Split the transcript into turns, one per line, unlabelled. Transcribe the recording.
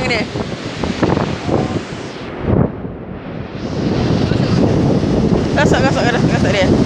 orang ni. Gasak, gasak, gasak, gasak dia.